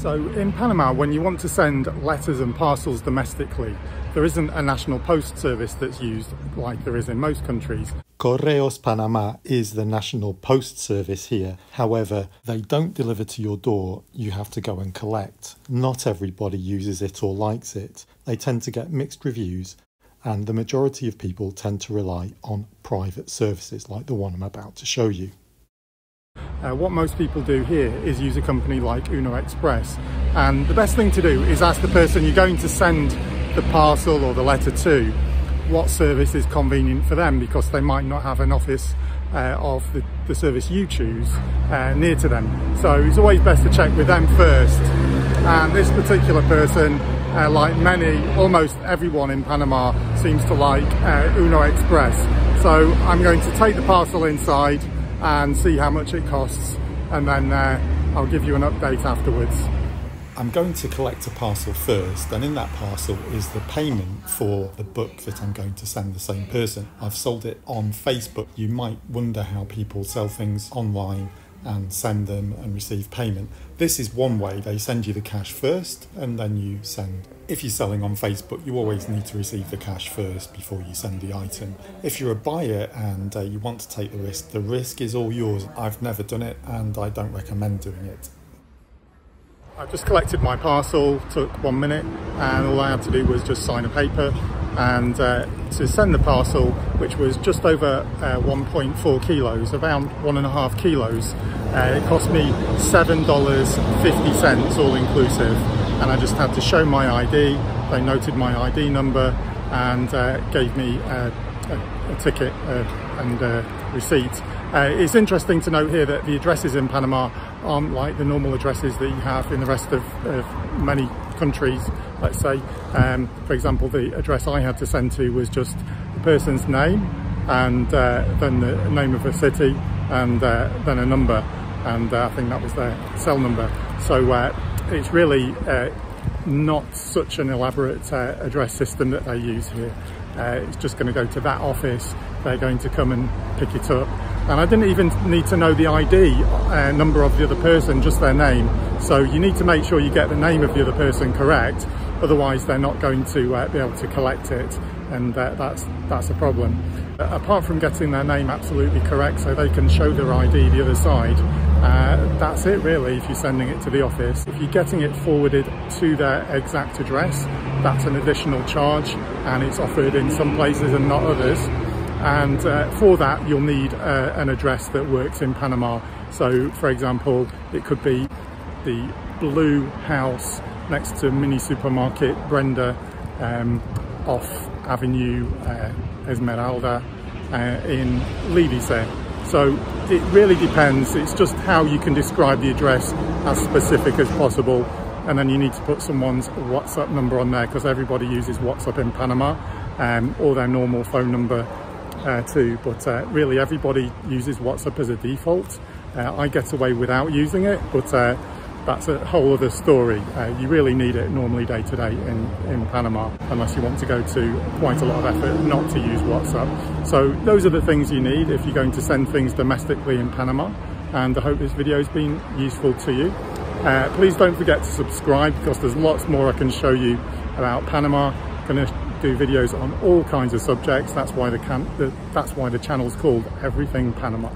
So in Panama, when you want to send letters and parcels domestically, there isn't a national post service that's used like there is in most countries. Correos Panama is the national post service here. However, they don't deliver to your door, you have to go and collect. Not everybody uses it or likes it. They tend to get mixed reviews, and the majority of people tend to rely on private services like the one I'm about to show you. Uh, what most people do here is use a company like Uno Express and the best thing to do is ask the person you're going to send the parcel or the letter to what service is convenient for them because they might not have an office uh, of the, the, service you choose uh, near to them. So it's always best to check with them first. And this particular person, uh, like many, almost everyone in Panama seems to like uh, Uno Express. So I'm going to take the parcel inside and see how much it costs and then uh, I'll give you an update afterwards. I'm going to collect a parcel first and in that parcel is the payment for the book that I'm going to send the same person. I've sold it on Facebook. You might wonder how people sell things online and send them and receive payment. This is one way, they send you the cash first and then you send. If you're selling on Facebook, you always need to receive the cash first before you send the item. If you're a buyer and uh, you want to take the risk, the risk is all yours. I've never done it and I don't recommend doing it. I've just collected my parcel, took one minute, and all I had to do was just sign a paper and uh, to send the parcel, which was just over uh, 1.4 kilos, around one and a half kilos, uh, it cost me $7.50 all inclusive. And I just had to show my ID. They noted my ID number and uh, gave me a, a, a ticket uh, and a receipt. Uh, it's interesting to note here that the addresses in Panama aren't like the normal addresses that you have in the rest of, of many countries, let's say. Um, for example, the address I had to send to was just the person's name and uh, then the name of a city and uh, then a number. And uh, I think that was their cell number. So uh, it's really uh, not such an elaborate uh, address system that they use here. it's just going to go to that office. They're going to come and pick it up and I didn't even need to know the ID uh, number of the other person, just their name. So you need to make sure you get the name of the other person correct, otherwise they're not going to uh, be able to collect it, and uh, that's that's a problem. Uh, apart from getting their name absolutely correct so they can show their ID the other side, uh, that's it really if you're sending it to the office. If you're getting it forwarded to their exact address, that's an additional charge and it's offered in some places and not others and uh, for that you'll need uh, an address that works in Panama. So for example it could be the blue house next to mini supermarket Brenda um, off Avenue uh, Esmeralda uh, in Lidice so it really depends. It's just how you can describe the address as specific as possible. And then you need to put someone's WhatsApp number on there because everybody uses WhatsApp in Panama um, or their normal phone number uh, too, but uh, really everybody uses WhatsApp as a default. Uh, I get away without using it, but uh, that's a whole other story. Uh, you really need it normally day to day in, in Panama, unless you want to go to quite a lot of effort not to use WhatsApp. So those are the things you need if you're going to send things domestically in Panama. And I hope this video has been useful to you. Uh, please don't forget to subscribe because there's lots more I can show you about Panama. Gonna do videos on all kinds of subjects. That's why the, can the that's why the channel's called Everything Panama.